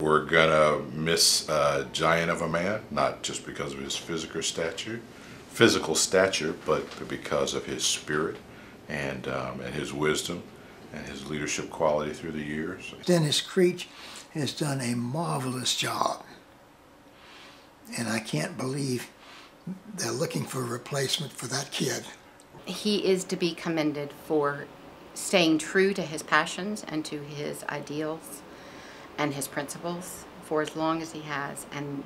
We're gonna miss a giant of a man, not just because of his physical stature, physical stature, but because of his spirit and um, and his wisdom and his leadership quality through the years. Dennis Creech has done a marvelous job. And I can't believe they're looking for a replacement for that kid. He is to be commended for staying true to his passions and to his ideals and his principles for as long as he has. And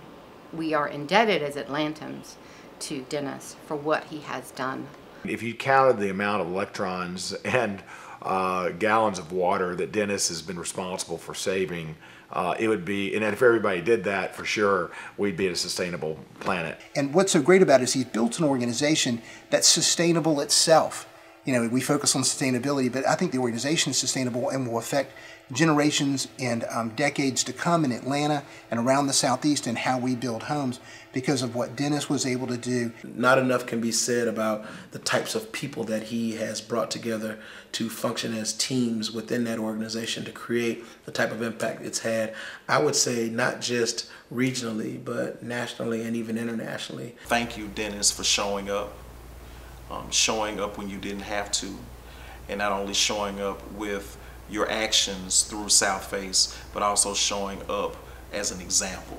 we are indebted as Atlantans to Dennis for what he has done. If you counted the amount of electrons and uh, gallons of water that Dennis has been responsible for saving, uh, it would be, and if everybody did that for sure, we'd be at a sustainable planet. And what's so great about it is he's built an organization that's sustainable itself. You know, we focus on sustainability, but I think the organization is sustainable and will affect generations and um, decades to come in Atlanta and around the Southeast and how we build homes because of what Dennis was able to do. Not enough can be said about the types of people that he has brought together to function as teams within that organization to create the type of impact it's had. I would say not just regionally, but nationally and even internationally. Thank you, Dennis, for showing up, um, showing up when you didn't have to, and not only showing up with your actions through Southface, but also showing up as an example.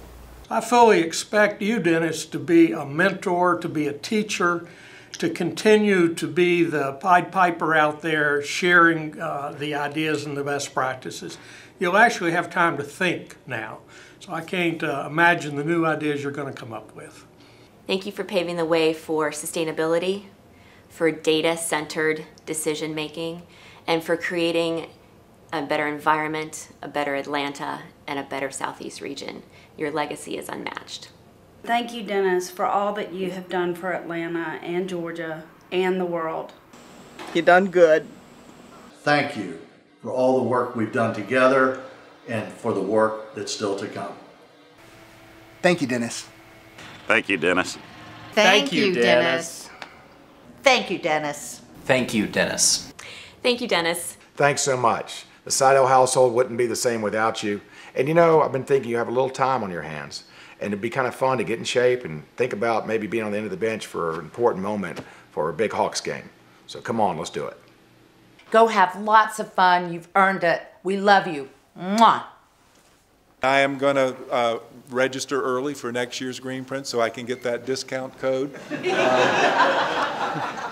I fully expect you, Dennis, to be a mentor, to be a teacher, to continue to be the Pied Piper out there sharing uh, the ideas and the best practices. You'll actually have time to think now. So I can't uh, imagine the new ideas you're going to come up with. Thank you for paving the way for sustainability, for data centered decision making, and for creating a better environment, a better Atlanta, and a better Southeast region. Your legacy is unmatched. Thank you, Dennis, for all that you have done for Atlanta and Georgia and the world. You've done good. Thank you for all the work we've done together and for the work that's still to come. Thank you, Dennis. Thank you, Dennis. Thank, you, Dennis. Thank you, Dennis. Thank you, Dennis. Thank you, Dennis. Thanks so much. The Seidel household wouldn't be the same without you. And you know, I've been thinking you have a little time on your hands. And it'd be kind of fun to get in shape and think about maybe being on the end of the bench for an important moment for a big Hawks game. So come on, let's do it. Go have lots of fun. You've earned it. We love you. Mwah. I am going to uh, register early for next year's Green Print so I can get that discount code. Uh,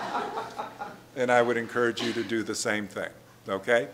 and I would encourage you to do the same thing, okay?